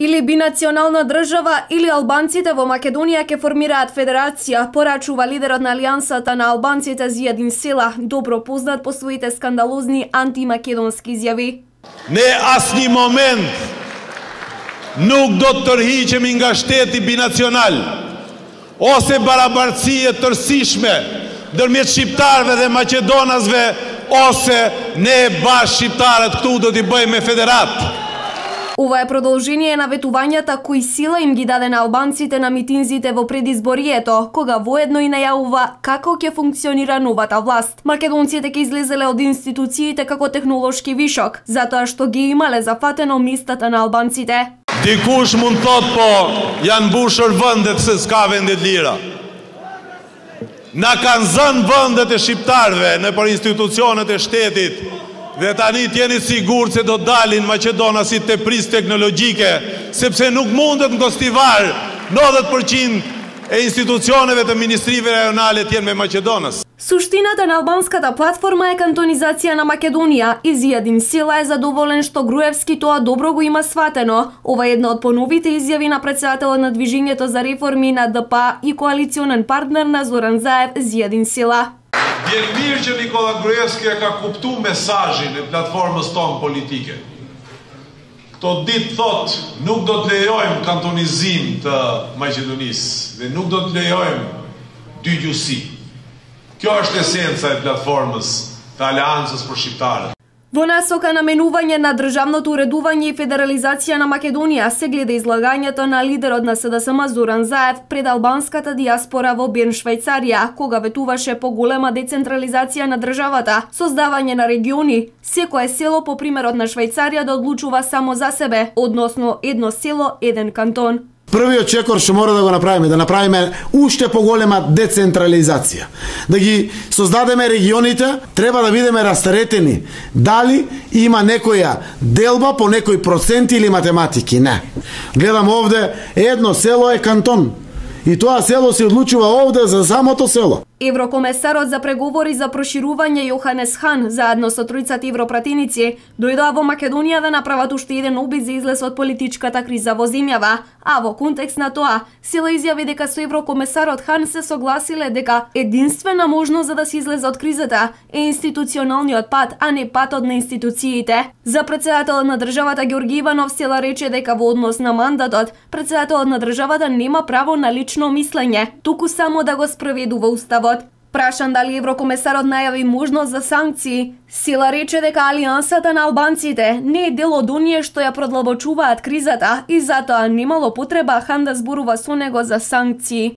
Или бинационална држава, или албанците во Македонија ќе формираат федерација, порачува лидерот на Алијансата на албанците Зијадин Села, добро познат по своите скандалозни антимакедонски изјави. Не асни момент nuk do të tërhiqemi nga shteti binacional, ose barabartësie tërsishme dërmjet shqiptarve dhe macedonasve, ose ne bashkë shqiptarët këtu do t'i bëjmë federatë. Ова е продолжение на ветувањата кои сила им ги даде на албанците на митинзите во предизборието, кога воедно и најавува како ќе функционира новата власт. Македонците ќе излезеле од институциите како технолошки вишок, затоа што ги имале зафатено местата на албанците. Дикуш мун thot po janë mbushur vendet se s'ka vendet lira. Na kanë zënë vendet e shqiptarve në për institucionet e shtetit Dhe tani tjeni sigur se do dalin Macedona si të pris teknologjike, sepse nuk mundet në kostivar 90% e institucioneve të ministrive rajonale tjenë me Macedonës. Суштината на албанската платформа е кантонизација на Македонија Изјадин Сила е задоволен што Груевски тоа добро го има сватено. Ова е една од поновите изјави на председателот на Движењето за реформи на ДПА и коалиционен партнер на Зоран Заев Зијадин Сила. Vjen mirë që Nikola Gruevski ka kuptu mesajin e platformës tonë politike. Këto ditë thot, nuk do të lejojmë kantonizim të Macedonisë dhe nuk do të lejojmë dy gjusi. Kjo është esenca e platformës të Aleancës për Shqiptarët. Во насока на менување на државното уредување и федерализација на Македонија се гледа излагањето на лидерот на СДСМ Зоран Заев пред албанската диаспора во Берн, Швајцарија, кога ветуваше по голема децентрализација на државата, создавање на региони, секое село по примерот на Швајцарија да одлучува само за себе, односно едно село, еден кантон. Првиот чекор што мора да го направиме, да направиме уште поголема децентрализација. Да ги создадеме регионите, треба да бидеме растаретени. Дали има некоја делба по некој процент или математики? Не. Гледам овде, едно село е кантон. И тоа село се одлучува овде за самото село. Еврокомесарот за преговори за проширување Јоханес Хан, заедно со тројцата европратеници, дојдоа во Македонија да направат уште еден обид за излез од политичката криза во земјава, а во контекст на тоа, сила изјави дека со еврокомесарот Хан се согласиле дека единствена можност за да се излезе од кризата е институционалниот пат, а не патот на институциите. За председателот на државата Георги Иванов Сила рече дека во однос на мандатот, председателот на државата нема право на лично мислење, туку само да го спроведува уставот. Прашан дали еврокомесарот најави можност за санкции, Сила рече дека Алијансата на албанците не е дел од оние што ја продлабочуваат кризата и затоа немало потреба Хан да зборува со него за санкции.